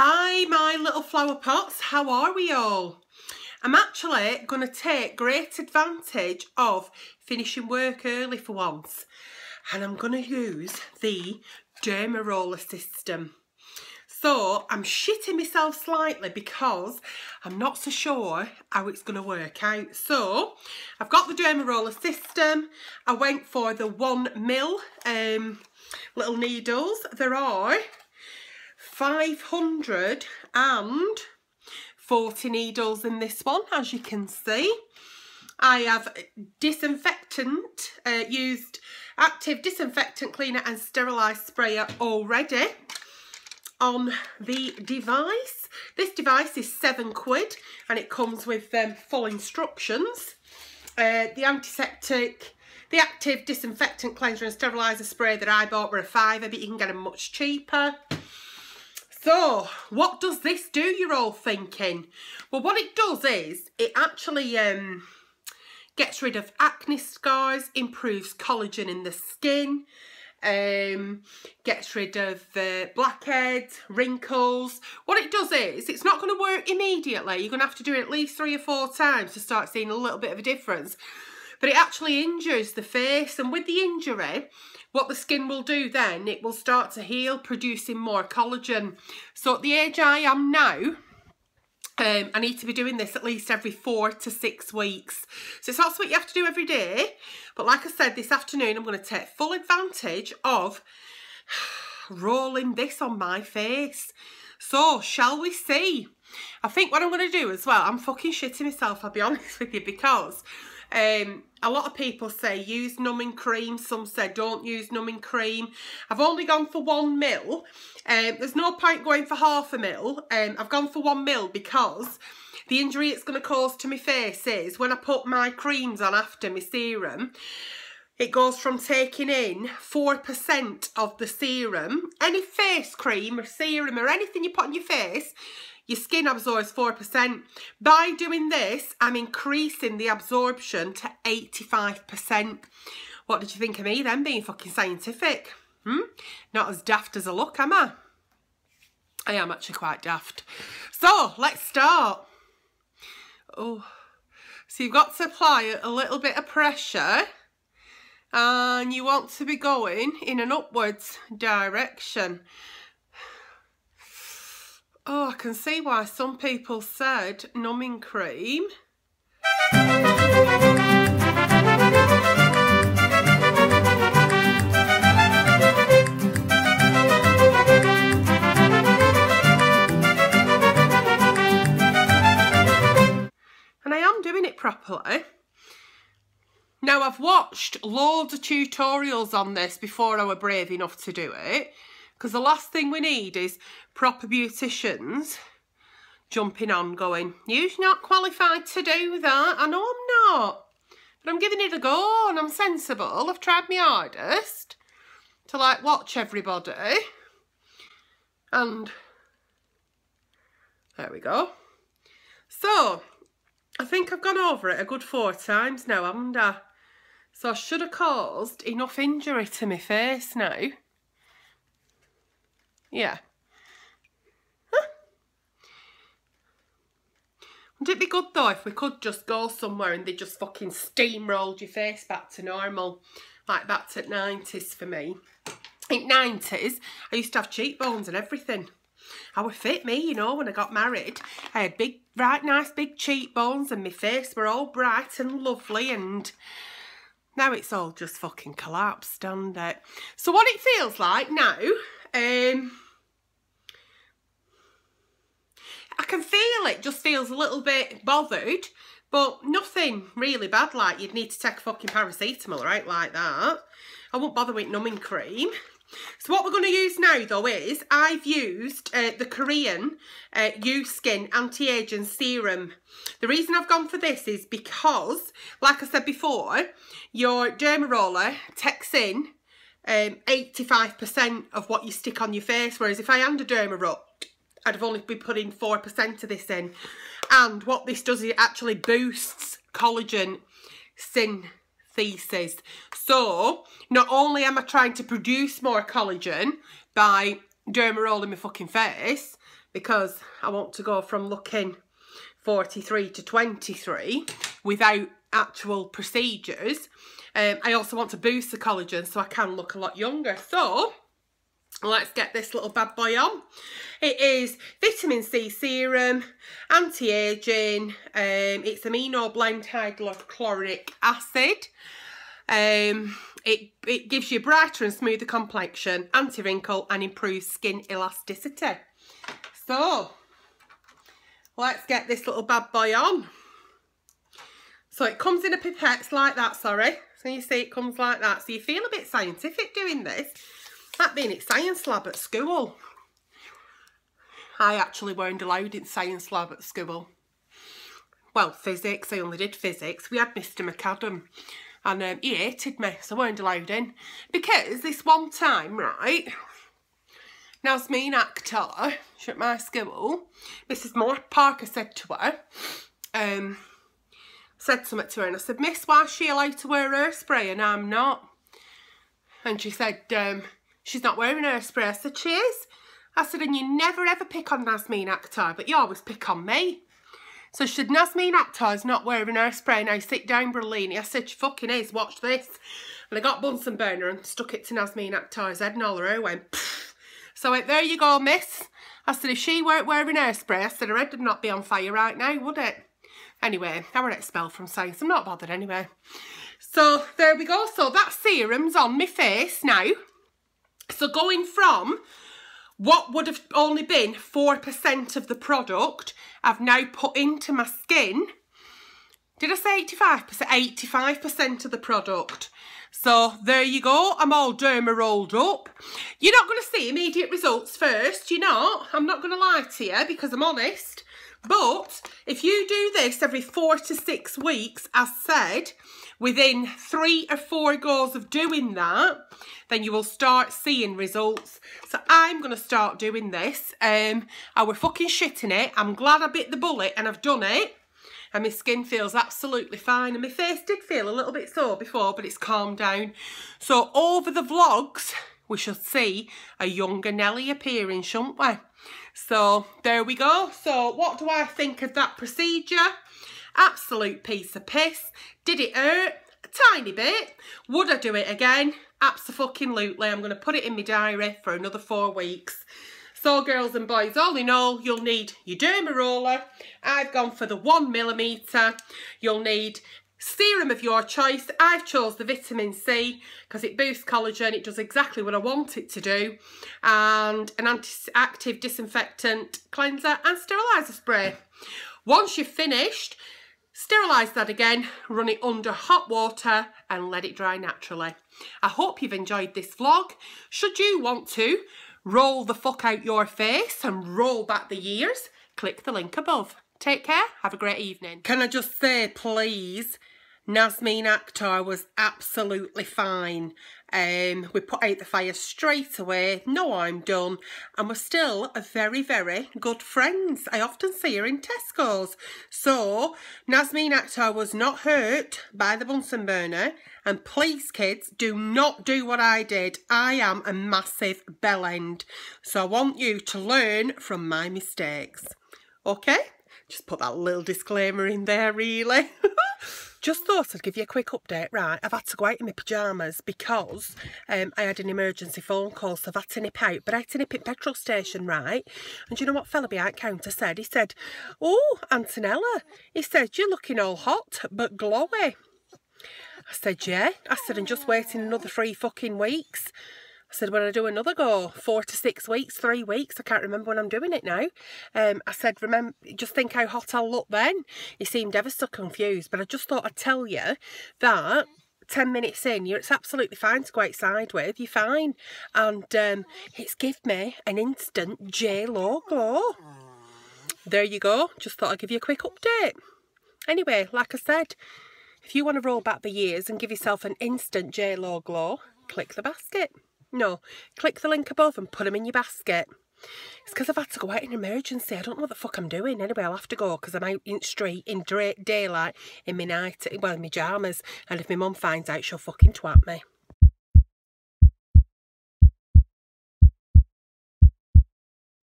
Hi, my little flower pots. How are we all? I'm actually going to take great advantage of finishing work early for once. And I'm going to use the Derma Roller system. So I'm shitting myself slightly because I'm not so sure how it's going to work out. So I've got the Derma Roller system. I went for the one mil um, little needles. There are 540 needles in this one, as you can see. I have disinfectant, uh, used active disinfectant cleaner and sterilised sprayer already on the device. This device is seven quid and it comes with um, full instructions. Uh, the antiseptic, the active disinfectant cleanser and steriliser spray that I bought were a fiver, but you can get them much cheaper. So, what does this do, you're all thinking? Well, what it does is, it actually um, gets rid of acne scars, improves collagen in the skin, um, gets rid of uh, blackheads, wrinkles. What it does is, it's not going to work immediately. You're going to have to do it at least three or four times to start seeing a little bit of a difference. But it actually injures the face, and with the injury, what the skin will do then, it will start to heal, producing more collagen. So at the age I am now, um, I need to be doing this at least every four to six weeks. So it's not something you have to do every day. But like I said, this afternoon I'm going to take full advantage of rolling this on my face. So, shall we see? I think what I'm going to do as well, I'm fucking shitting myself, I'll be honest with you, because um, a lot of people say use numbing cream. Some say don't use numbing cream. I've only gone for one mil. Um, there's no point going for half a mil. Um, I've gone for one mil because the injury it's going to cause to my face is when I put my creams on after my serum, it goes from taking in 4% of the serum. Any face cream or serum or anything you put on your face, your skin absorbs 4%. By doing this, I'm increasing the absorption to 85%. What did you think of me then, being fucking scientific? Hmm? Not as daft as I look, am I? I am actually quite daft. So, let's start. Oh, so you've got to apply a little bit of pressure and you want to be going in an upwards direction. Oh, I can see why some people said numbing cream. And I am doing it properly. Now, I've watched loads of tutorials on this before I were brave enough to do it. Because the last thing we need is proper beauticians jumping on going, you're not qualified to do that. I know I'm not. But I'm giving it a go and I'm sensible. I've tried my hardest to like watch everybody. And there we go. So, I think I've gone over it a good four times now, haven't I? So I should have caused enough injury to my face now. Yeah. Huh. Would it be good though if we could just go somewhere and they just fucking steamrolled your face back to normal? Like that's at 90s for me. In 90s, I used to have cheekbones and everything. I was fit me, you know, when I got married. I had big, bright, nice big cheekbones and my face were all bright and lovely and now it's all just fucking collapsed, doesn't it? So what it feels like now um, I can feel it, just feels a little bit bothered, but nothing really bad like you'd need to take a fucking paracetamol, right, like that. I won't bother with numbing cream. So what we're going to use now though is I've used uh, the Korean uh, U-Skin Anti-Aging Serum. The reason I've gone for this is because, like I said before, your Derma Roller takes in um, 85% of what you stick on your face. Whereas if I a Derma I'd have only been putting 4% of this in. And what this does is it actually boosts collagen synthesis. So, not only am I trying to produce more collagen by derma roll in my fucking face because I want to go from looking 43 to 23 without actual procedures. Um, I also want to boost the collagen so I can look a lot younger. So, let's get this little bad boy on. It is vitamin C serum, anti-aging, um, it's amino blend hydrochloric acid. Um, it, it gives you brighter and smoother complexion, anti-wrinkle and improves skin elasticity. So, let's get this little bad boy on. So it comes in a pipette like that, sorry. So you see it comes like that. So you feel a bit scientific doing this. That being its science lab at school. I actually weren't allowed in science lab at school. Well, physics, I only did physics. We had Mr McAdam and um, he hated me, so I weren't allowed in. Because this one time, right, Nasmeen Akhtar, at my school, Mrs. Moore Parker said to her, um, said something to her and I said, Miss, why is she allowed to wear hairspray and I'm not? And she said, um, she's not wearing hairspray. I said, she is. I said, and you never ever pick on Nasmeen Akhtar, but you always pick on me. So she said, Nasmeen Akhtar's not wearing hairspray. Now sit down, Berlini. I said, she fucking is. Watch this. And I got Bunsen burner and stuck it to Nasmeen Akhtar's head and all her hair went, Pfft. So went, there you go, miss. I said, if she weren't wearing hairspray, I said, her head would not be on fire right now, would it? Anyway, I were expelled from science. I'm not bothered anyway. So there we go. So that serum's on my face now. So going from what would have only been 4% of the product, I've now put into my skin. Did I say 85%? 85% of the product. So there you go. I'm all derma rolled up. You're not going to see immediate results first. You're not. I'm not going to lie to you because I'm honest. But if you do this every four to six weeks, as said, within three or four goals of doing that, then you will start seeing results. So I'm going to start doing this. Um, I were fucking shitting it. I'm glad I bit the bullet and I've done it and my skin feels absolutely fine and my face did feel a little bit sore before but it's calmed down so over the vlogs we shall see a younger Nelly appearing shouldn't we? So there we go. So what do I think of that procedure? Absolute piece of piss. Did it hurt? A tiny bit. Would I do it again? Absolutely I'm going to put it in my diary for another four weeks. So girls and boys, all in all, you'll need your derma roller. I've gone for the one millimetre. You'll need serum of your choice. I've chose the vitamin C because it boosts collagen. It does exactly what I want it to do. And an anti-active disinfectant cleanser and steriliser spray. Once you've finished, sterilise that again, run it under hot water and let it dry naturally. I hope you've enjoyed this vlog. Should you want to, roll the fuck out your face and roll back the years, click the link above. Take care. Have a great evening. Can I just say, please, Nasmeen Akhtar was absolutely fine. Um, we put out the fire straight away. No, I'm done. And we're still very, very good friends. I often see her in Tesco's. So, Nasmeen Akhtar was not hurt by the Bunsen burner. And please, kids, do not do what I did. I am a massive bellend. So I want you to learn from my mistakes. Okay? Just put that little disclaimer in there, really. Just thought I'd give you a quick update. Right, I've had to go out in my pyjamas because um, I had an emergency phone call, so I've had to nip out. But I had to nip at petrol station, right? And you know what fella behind counter said? He said, oh, Antonella, he said, you're looking all hot but glowy. I said, yeah. I said, I'm just waiting another three fucking weeks. I said, when I do another go, four to six weeks, three weeks, I can't remember when I'm doing it now. Um, I said, remember, just think how hot I'll look then. He seemed ever so confused, but I just thought I'd tell you that 10 minutes in, you're, it's absolutely fine to go outside with, you're fine. And um, it's give me an instant J-Lo glow. There you go, just thought I'd give you a quick update. Anyway, like I said, if you want to roll back the years and give yourself an instant J-Lo glow, click the basket. No, click the link above and put them in your basket. It's because I've had to go out in an emergency. I don't know what the fuck I'm doing. Anyway, I'll have to go because I'm out in street, in daylight, in my night, well, in my pyjamas. And if my mum finds out, she'll fucking twat me.